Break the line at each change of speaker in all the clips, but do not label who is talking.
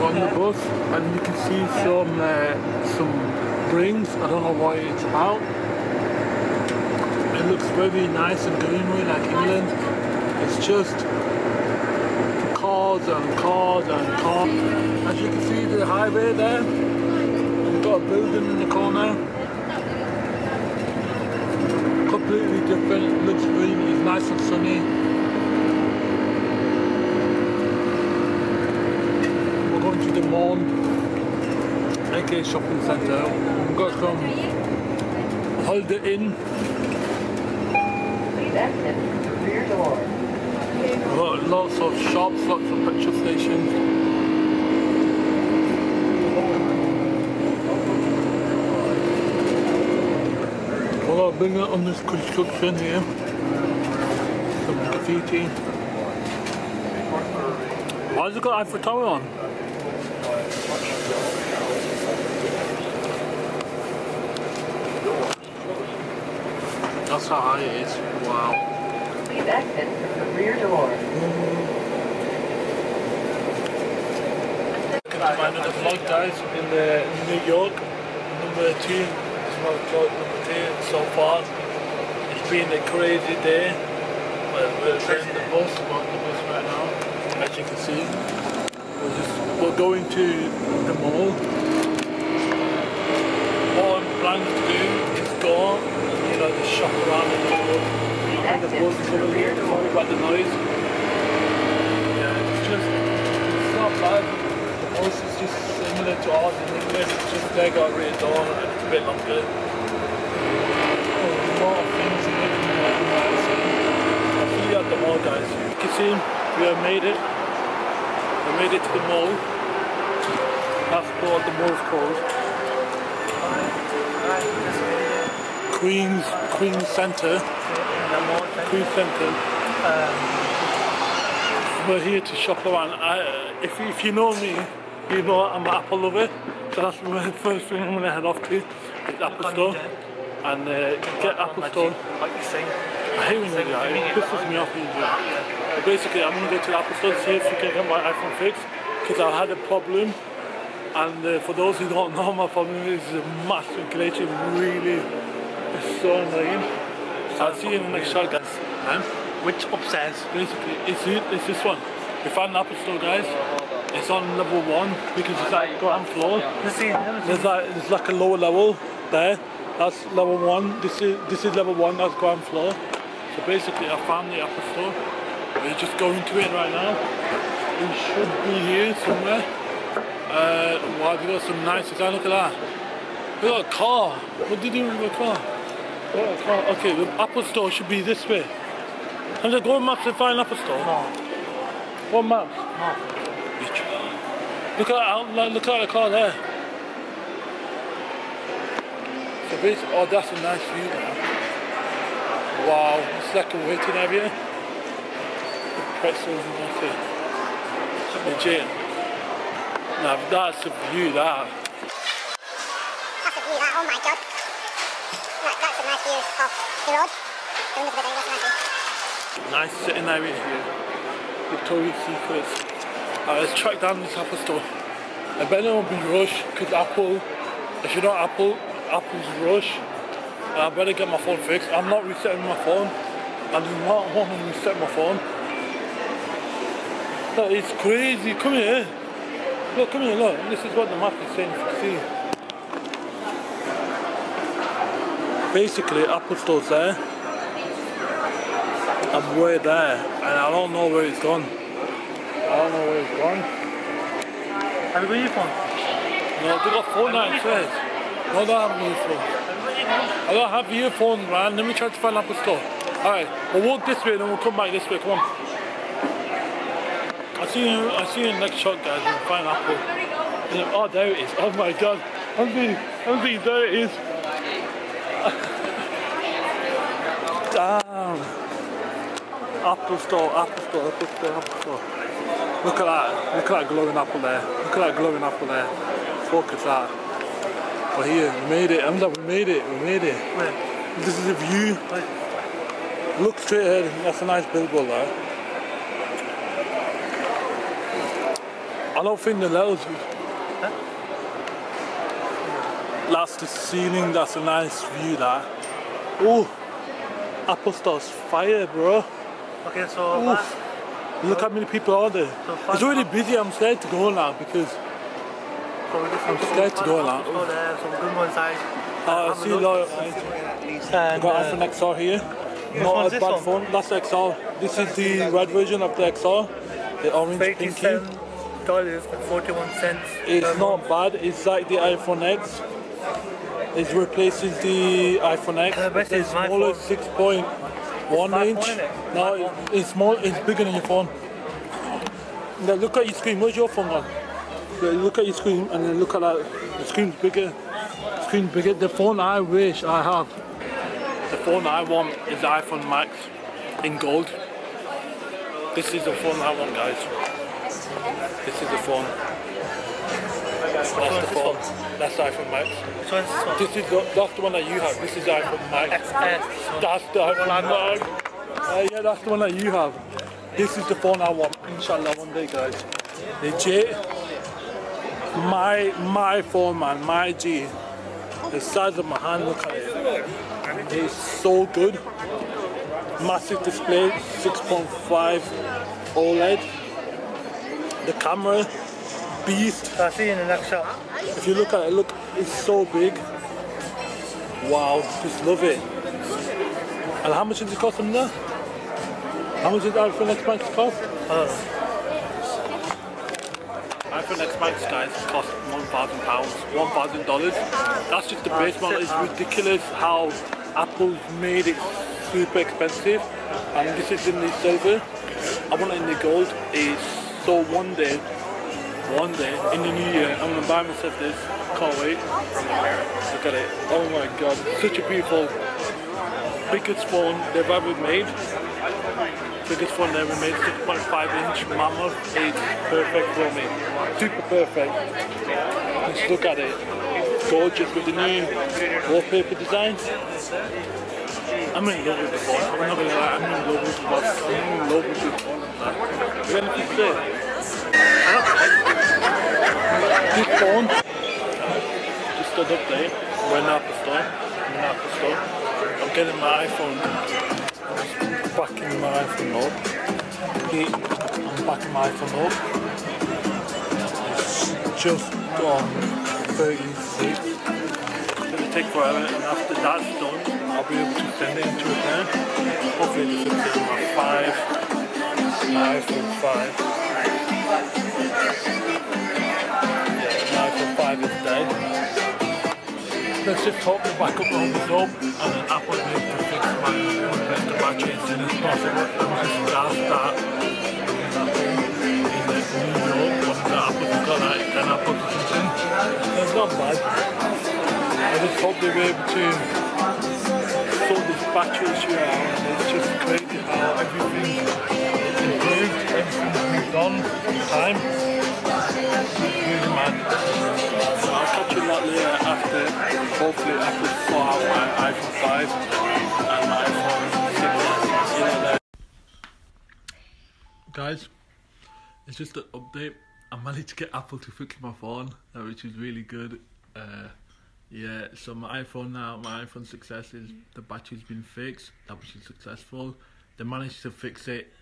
We're on the bus and you can see some uh, some rings. I don't know why it's out. It looks very nice and greenery like England. It's just cars and cars and cars. As you can see the highway there. We've got a building in the corner. Completely different. Looks green. It's nice and sunny. We're mall, aka shopping centre. We've got some Holiday Inn. Lots of shops, lots of petrol stations. Well, I've been on this construction here. Some graffiti. Why has it got Eiffel Tower on? That's how high it is. Wow.
Please exit the rear door.
Find another vlog guys in, uh, in New York. Number two. This is my vlog number two so far. It's been a crazy day. Well, we're in the bus, we're on the bus right now. As you can see. We're just we're going to the mall. What I'm planning to do is go you know shop around the mall. And the bus is over here. Sorry about the noise. Yeah, it's just it's not bad. The bus is just similar to ours in England. It's just they got of door and it's a bit longer. Oh, a lot of things in it. See you at the mall, guys. You can see we have made it. We made it to the mall. That's what the mall's called. Queens Queens Centre. Queens Centre. We're here to shop around. I, if, if you know me, you know I'm an Apple lover. So that's the first thing I'm going to head off to. Is Apple Store. And uh, get Apple Store.
Like you sing.
I hate when you do that. It pisses me off when you do that. But basically, I'm going to go to Apple Store to see if we can get my iPhone fixed. Because I had a problem. And uh, for those who don't know, my problem is a massive glitch. It really so annoying. I'll see you in the next shot, guys.
Which upstairs?
basically, it's, it's this one. We found an Apple Store, guys. It's on level one because it's like ground floor.
Let's see. Let's.
There's like there's like a lower level there. That's level one. This is this is level one. That's ground floor. So basically, I found the Apple Store. We're just going to it right now. We should be here somewhere. Uh, wow, we got some nice design. Look at that. We got a car. What did you do with a car? Okay, the Apple Store should be this way. Can I go maps and find Apple Store?
No.
What maps?
No.
Look at that, look at the car there. So basically, oh that's a nice view there. Wow, it's like a waiting area. The pretzels and that's it. Legit. Now that's a view that.
That's a view, that, oh my god. That, that's a nice view of the road. Doing this bit, that's a nice
sitting area here. Victoria's Secrets. Uh, let's track down this Apple store. I better not be rushed because Apple, if you're not Apple, Apple's rush. And I better get my phone fixed. I'm not resetting my phone. I do not want to reset my phone. That is crazy. Come here. Look, come here, look. This is what the map is saying see. Basically, Apple Store's there. I'm way there, and I don't know where it's gone. I don't know where it's gone.
Have you got your phone?
No, they got Fortnite instead. No, I don't have earphones. I don't have earphones, man. Let me try to find Apple Store. Alright, we'll walk this way and then we'll come back this way. Come on. I'll see you, I'll see you in the next shot, guys. We'll find Apple. Oh, there it is. Oh my god. I'm being, I'm being, there it is. Damn. Apple Store, Apple Store, Apple Store, Apple Store. Look at that. Look at that glowing apple there. Look at that glowing apple there. Focus that. We're here. We made it. Hamza, we made it. We made it.
Where?
This is a view. Look straight ahead. That's a nice billboard there. I don't think the levels. That's the ceiling. That's a nice view. That. Oh, Apple Store's fire, bro.
Okay, so
Oof.
that,
Look how many people are there.
So
It's
fun-
already busy. I'm scared to go now because
so
I'm scared to go now.
Go there, some good ones inside.
uh, I see a lot. I
And
got
uh,
iPhone XR here.
which
Not
one's
a
this
bad
one?
phone. That's the XR. This is the red version of the XR. The orange pinky.
eighty-seven dollars and forty-one cents.
It's not bad. It's like the iPhone X. It replaces the iPhone X.
It's
smaller 6.1
my
inch.
phone, innit?
No, it- it's small. It's bigger than your phone. Now look at your screen. Where's your phone on? Look at your screen and then look at that. The screen's bigger. The screen's bigger. The phone I wish I have. The phone I want is the iPhone Max in gold. This is the phone I want, guys. This is the phone. That's the
one's
phone. That's the iPhone Max.
Which one's this one?
This is the, that's the one that you have. This is the iPhone Max.
XS.
That's the iPhone Max. Uh, yeah, that's the one that you have. This is the phone I want. Inshallah, one day, guys. Legit. My my phone, man. My G. The size of my hand. Look at it. It's so good. Massive display, 6.5 OLED. The camera, beast.
So I'll see you in the next shop.
If you look at it, look, it's so big. Wow, just love it. And how much does it cost them there? How much did iPhone X Max cost?
Oh,
iPhone X Max, guys, cost £1,000, $1,000. That's just the base model. It's ridiculous how Apple's made it super expensive. And this is in the silver. I want it in the gold. It's so one day, one day in the new year, I'm gonna buy myself this. Can't wait. Look at it. Oh my god, such a beautiful, biggest phone they've ever made. Biggest phone they've ever made, 6.5 inch mammoth. It's perfect for me. Super perfect. Just look at it. Gorgeous with the new wallpaper design. I'm in love with the phone. I'm not gonna lie, I'm in love with the phone. I'm in love with the phone. You anything to say? Phone just stood up there. We're in Apple Store. I'm in Apple Store. I'm getting my iPhone. Backing my iPhone up. Okay, I'm backing my iPhone up. It's just gone 36. It'll take forever and after that's done, I'll be able to send it into a pen. Hopefully this will take my 5, my iPhone 5. Just hope the opens up and then Apple be able to fix my the battery as soon as possible. I'm just glad that in the New York, one of the Apples has got like 10 apples or something. It's not bad. I just hope they'll be able to sort this battery issue out. It's just crazy how everything's improved, everything's moved on in time. Really mad. Apple sort out my iPhone 5 and my iPhone 6. See you later. Guys, it's just an update. I managed to get Apple to fix my phone, uh, which is really good. Uh, yeah, so my iPhone now, my iPhone 6S is the battery's been fixed, that was successful. They managed to fix it.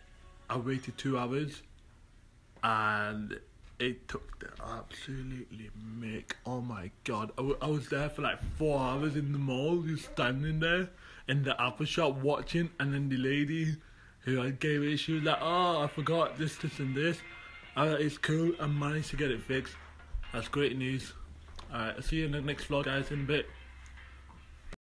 I waited two hours and it took the absolutely mick. Oh my god. I, w- I was there for like four hours in the mall, just standing there in the Apple shop watching, and then the lady who I gave it, she was like, Oh, I forgot this, this, and this. Like, it's cool, I managed to get it fixed. That's great news. Alright, I'll see you in the next vlog, guys, in a bit.